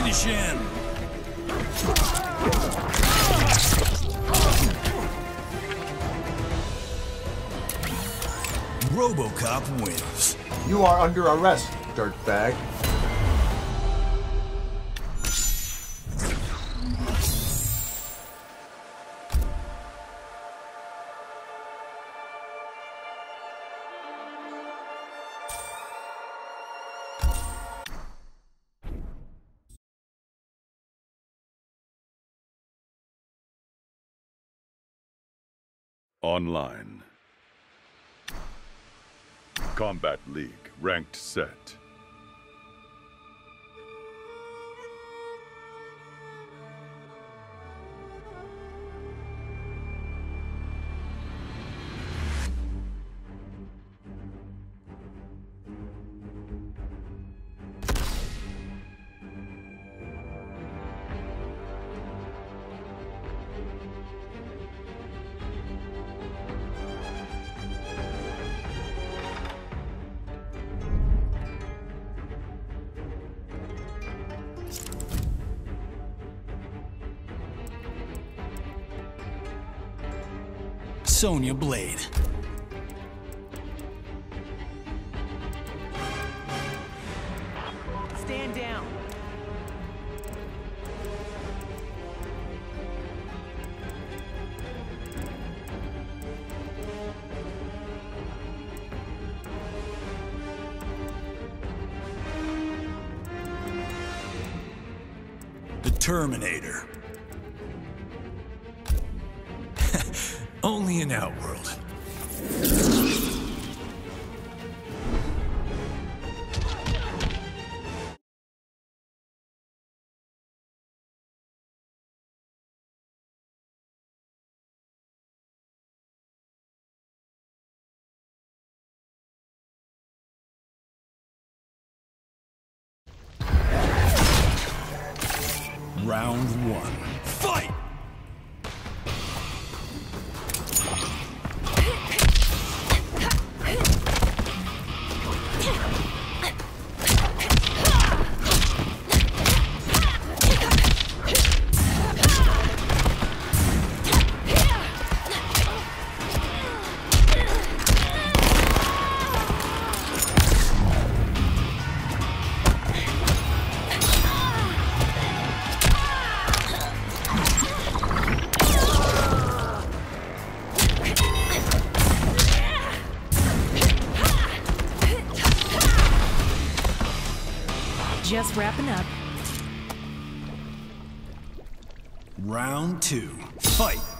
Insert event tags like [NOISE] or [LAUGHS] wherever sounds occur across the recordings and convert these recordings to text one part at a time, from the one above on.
Finish him! Robocop wins. You are under arrest, dirtbag. Online. Kombat League, ranked set. Sonya Blade. Stand down. The Terminator. Only in Outworld. Round one. Fight! Wrapping up. Round two. Fight!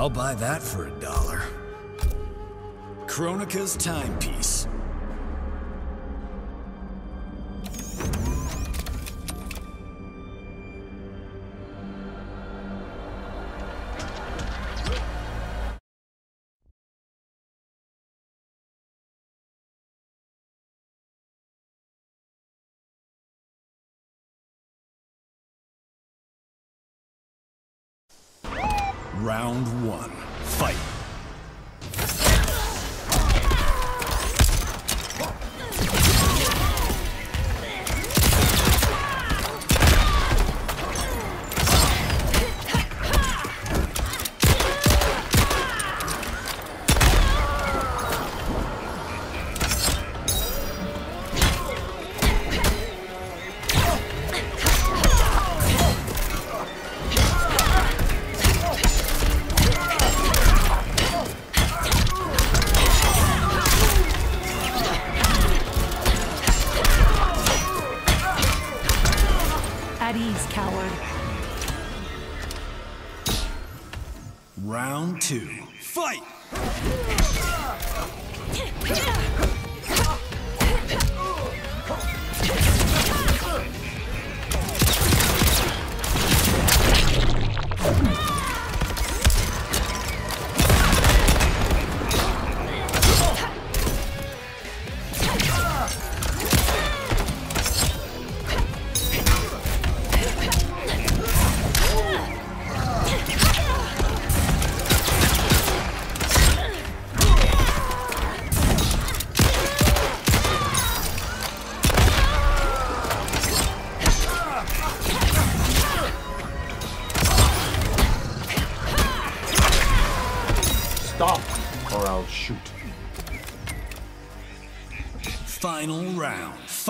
I'll buy that for a dollar. Kronika's timepiece. Round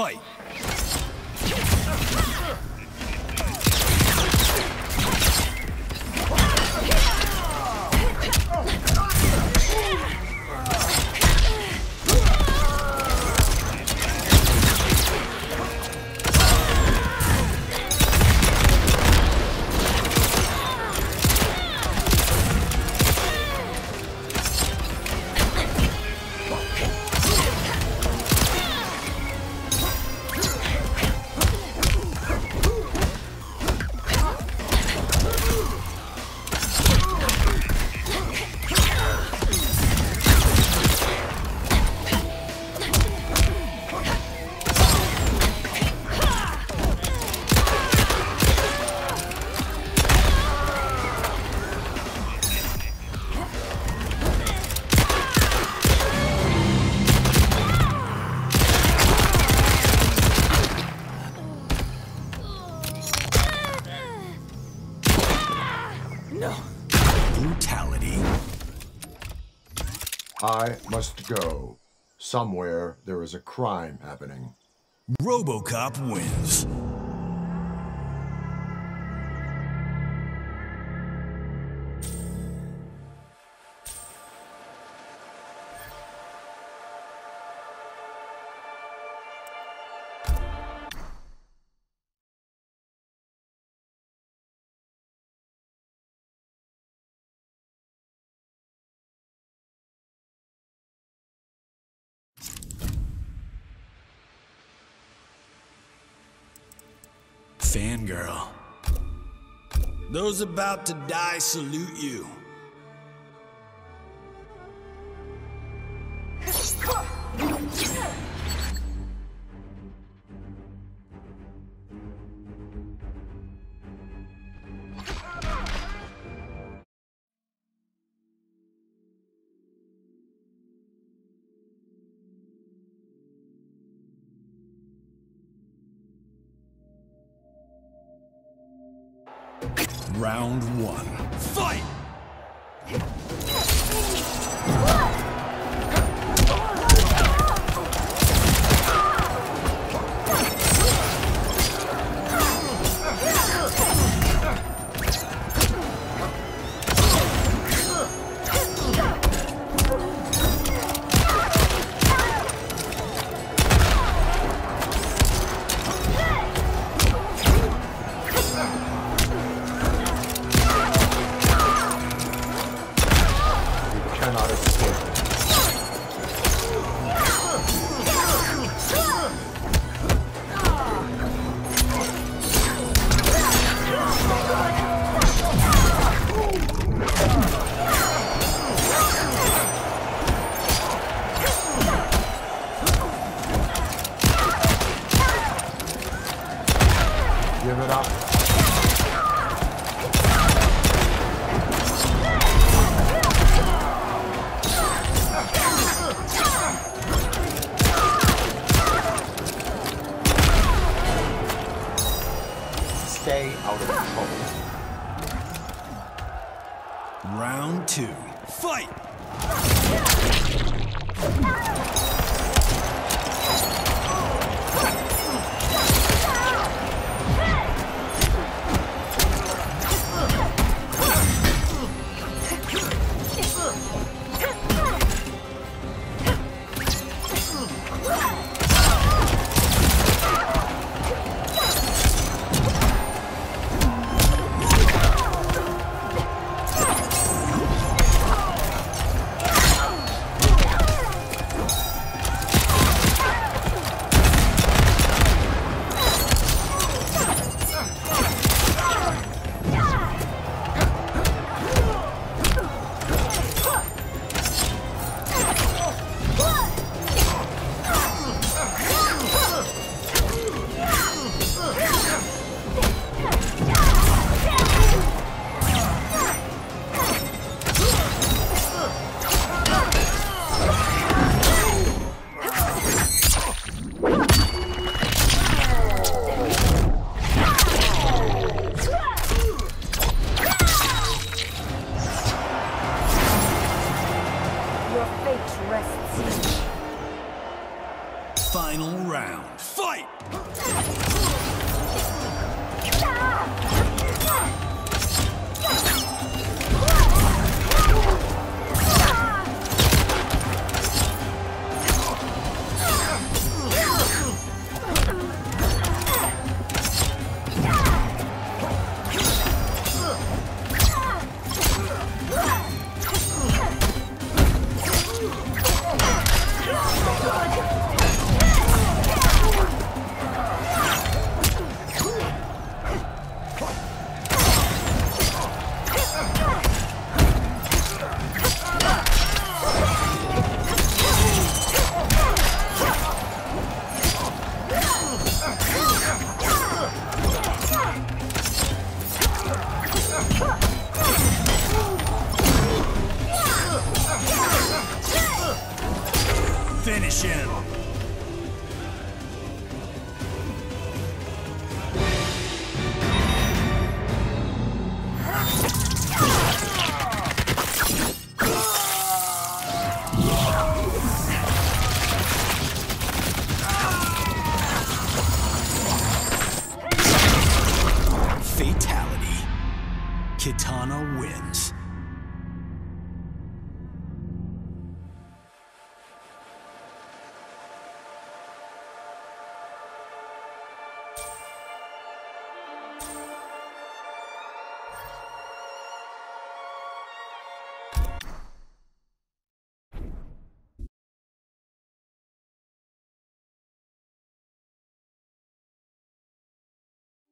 round. Go. Somewhere there is a crime happening. Robocop wins. Fangirl. Those about to die salute you. Round one. Fight!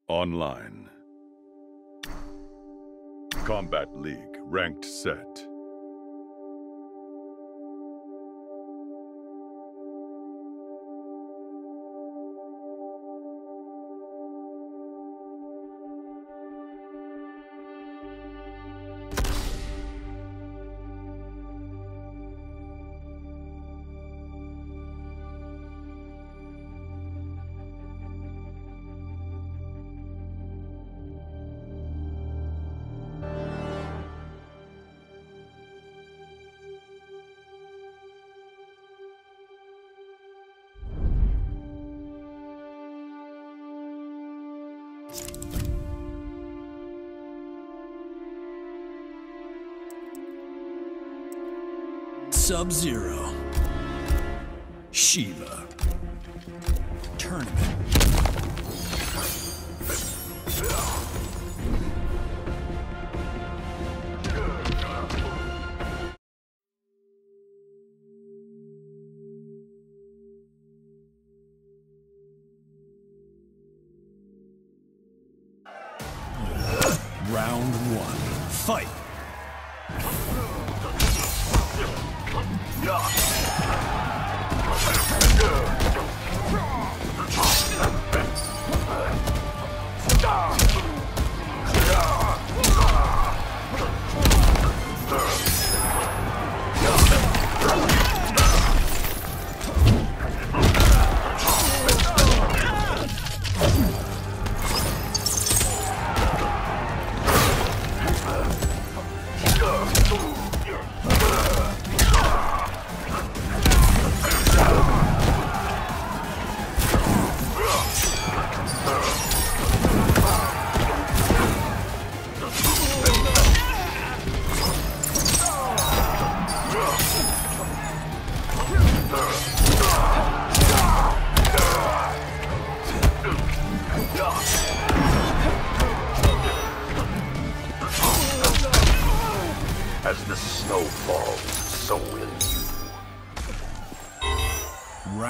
Online. Kombat League. Ranked set. Sub Zero. Sheeva. Tournament.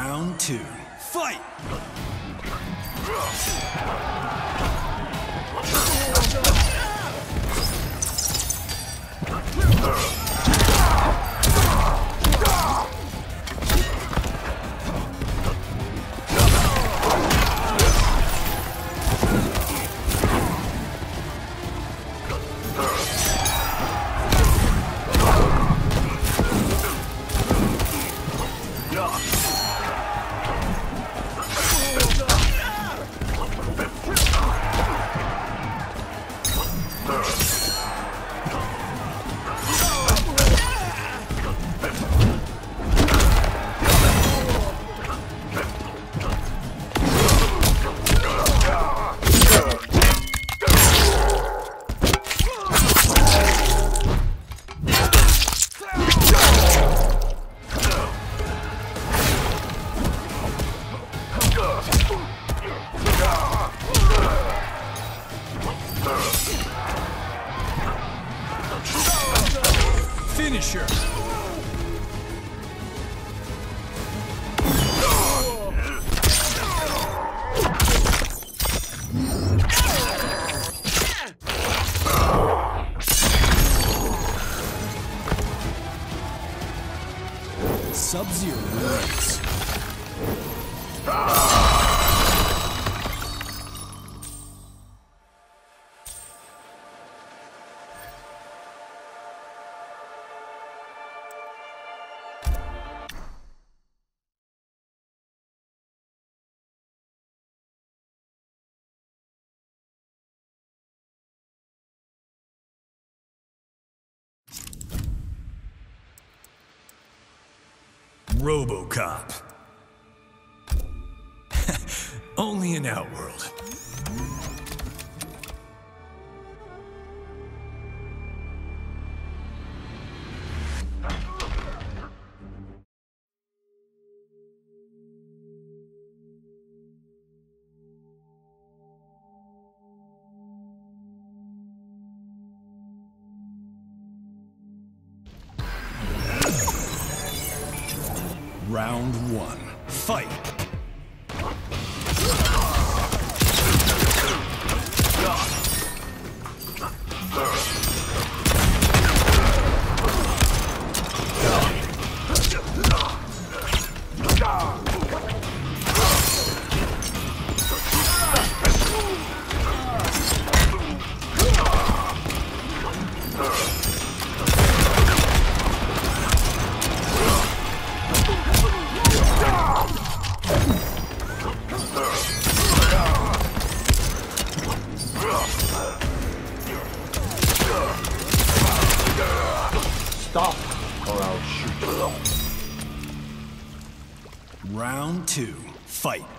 Round two. Fight! RoboCop. [LAUGHS] Only in Outworld. Round one. Fight! Two. Fight!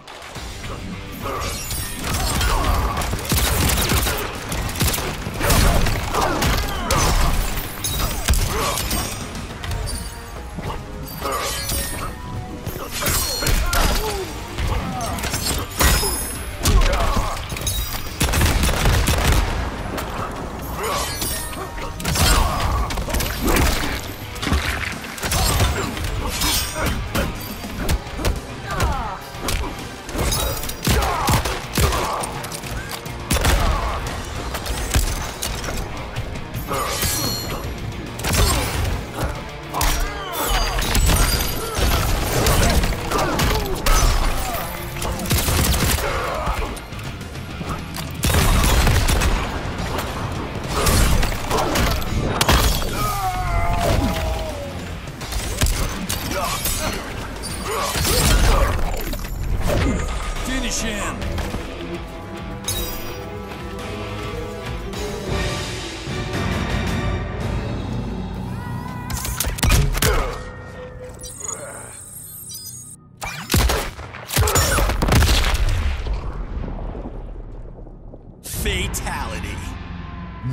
reality.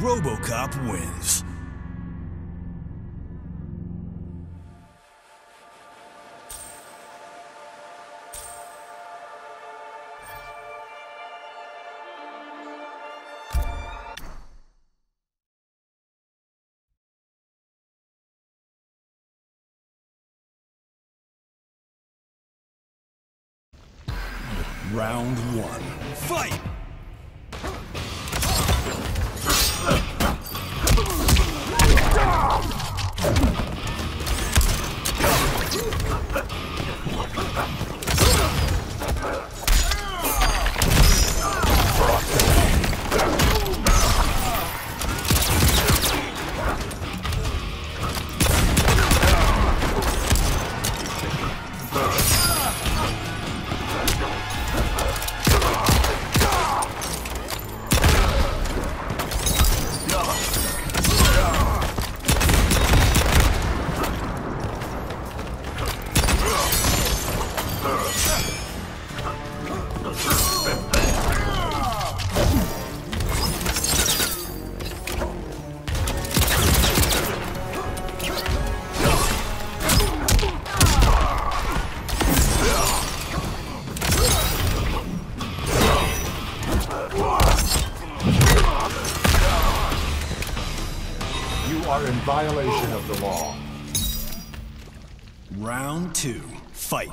Robocop wins. Round You are in violation of the law. Round two. Fight.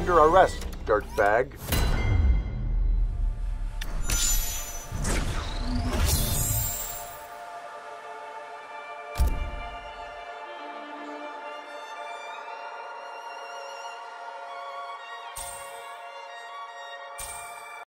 Under arrest.